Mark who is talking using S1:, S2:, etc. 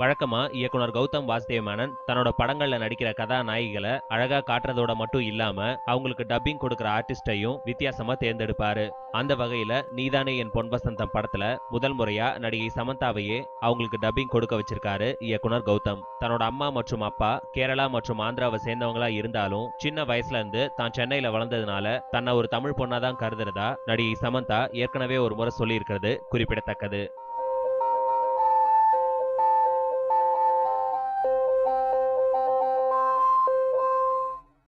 S1: வழக்கமா இயக்குனர் கௌதம் வாசுதேவ் மேனன் தன்னோட படங்கள்ல நடிக்கிற கதாநாயகிகளை அழகா காட்டுறதோட மட்டும் இல்லாம அவங்களுக்கு டப்பிங் கொடுக்கிற ஆர்டிஸ்டையும் வித்தியாசமா தேர்ந்தெடுப்பாரு. அந்த வகையில நீதானே என் பொன் வசந்தம் படத்துல முதல் முறையா நடிகை சமந்தாவையே அவங்களுக்கு டப்பிங் கொடுக்க வச்சிருக்காரு இயக்குனர் கௌதம். தன்னோட அம்மா மற்றும் அப்பா கேரளா மற்றும் ஆந்திராவை சேர்ந்தவங்களா இருந்தாலும் சின்ன வயசுல இருந்து தான் சென்னையில வளர்ந்ததுனால தன்னை ஒரு தமிழ் பொண்ணா தான் கருதுறதா நடிகை சமந்தா ஏற்கனவே ஒரு முறை சொல்லியிருக்கிறது குறிப்பிடத்தக்கது.